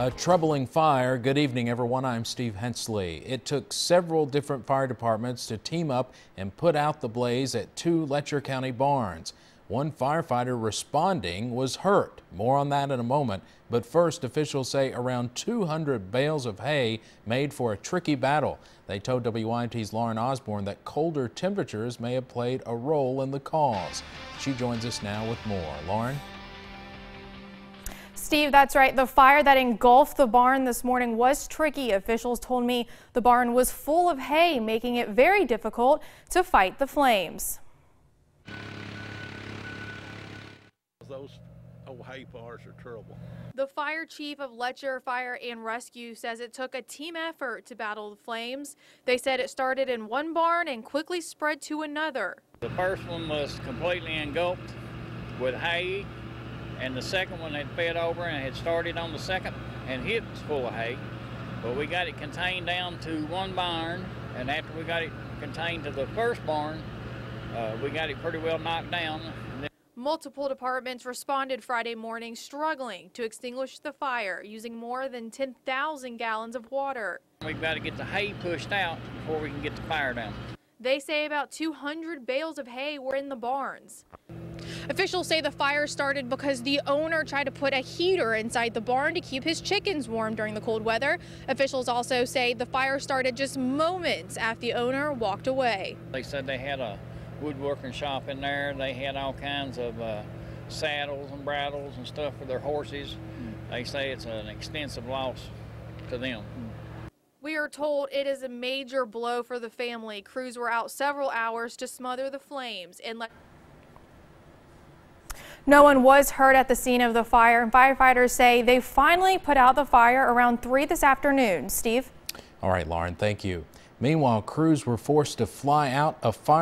A troubling fire. Good evening, everyone. I'm Steve Hensley. It took several different fire departments to team up and put out the blaze at two Letcher County barns. One firefighter responding was hurt. More on that in a moment. But first, officials say around 200 bales of hay made for a tricky battle. They told WYMT's Lauren Osborne that colder temperatures may have played a role in the cause. She joins us now with more. Lauren? Steve, that's right. The fire that engulfed the barn this morning was tricky. Officials told me the barn was full of hay, making it very difficult to fight the flames. Those old hay fires are terrible. The fire chief of Letcher Fire and Rescue says it took a team effort to battle the flames. They said it started in one barn and quickly spread to another. The first one was completely engulfed with hay and the second one had fed over and had started on the second and hit full of hay. But we got it contained down to one barn, and after we got it contained to the first barn, uh, we got it pretty well knocked down. Multiple departments responded Friday morning struggling to extinguish the fire using more than 10,000 gallons of water. We've got to get the hay pushed out before we can get the fire down. They say about 200 bales of hay were in the barns. Officials say the fire started because the owner tried to put a heater inside the barn to keep his chickens warm during the cold weather. Officials also say the fire started just moments after the owner walked away. They said they had a woodworking shop in there. They had all kinds of uh, saddles and bridles and stuff for their horses. They say it's an extensive loss to them. We are told it is a major blow for the family. Crews were out several hours to smother the flames and let no one was hurt at the scene of the fire, and firefighters say they finally put out the fire around 3 this afternoon. Steve? All right, Lauren, thank you. Meanwhile, crews were forced to fly out a fire.